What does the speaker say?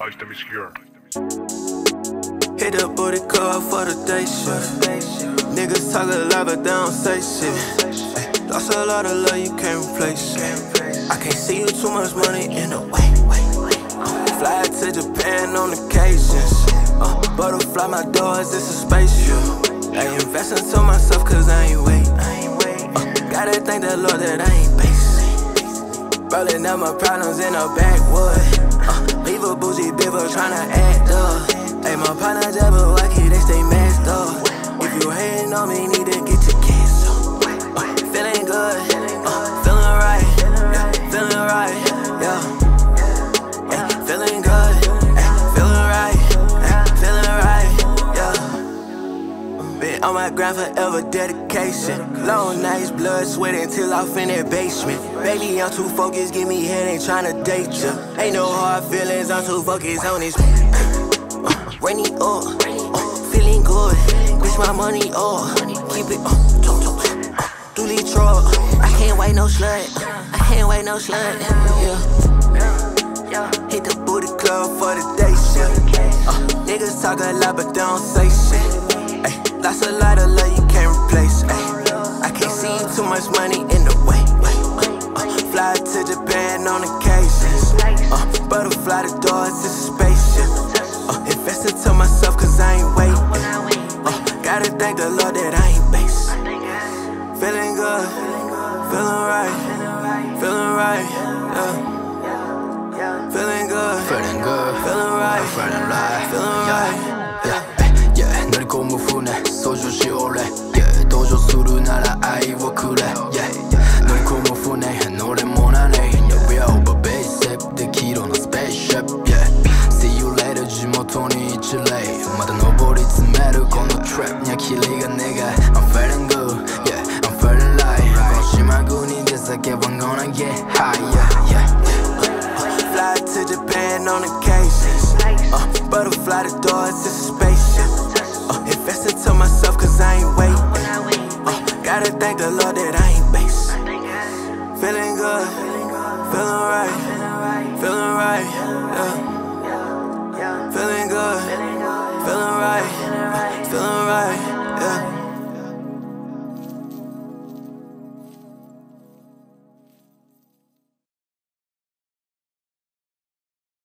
Ice Obscure. Hit the booty call for the day shift. Niggas talk a lot, but they don't say shit. Lost a lot of love, you can't replace it. I can't see you too much money in the way. Fly to Japan on occasions. Uh, butterfly my doors, it's a spaceship. I invest into myself cause I ain't wait. Uh, gotta thank the Lord that I ain't basic. Rolling up my problems in a backwood. Me, need to get your cancel. Uh, feeling good, uh, feeling right, yeah, feeling right, yeah. yeah feeling good, yeah, feeling right, yeah, feeling right, yeah. Been on my grind forever, dedication. Long nights, blood, sweat until off in that basement. Baby, I'm too focused, give me head, ain't tryna date ya. Ain't no hard feelings, I'm too focused on this. Rainy up, uh, feeling good. My money up. Keep it uh, talk, talk, uh, truck. I can't wait no slut. I can't wait no slut. Yeah. Hit the booty club for the day shift. Uh, niggas talk a lot, but they don't say shit. Ay, lost a lot of love you can't replace. I can't see too much money in the way. Uh, fly to Japan on occasions. Uh, butterfly the doors, it's a the that I ain't base. Feeling good, feeling right, feeling right, yeah. Feeling good, feeling good, feeling right, feeling right, feeling right, yeah. Eh, yeah. 널 고무훈해 yeah. 도전 수루 나라 trap nya khillega nigga. I'm feeling good yeah I'm feeling like Crossing my goony just like gonna get high yeah yeah Fly to Japan on occasion uh, Butterfly the doors it's a spaceship. Uh, Investing to myself cause I ain't waiting. Uh, Gotta thank the Lord that I ain't base Feeling good, feeling right. Yeah.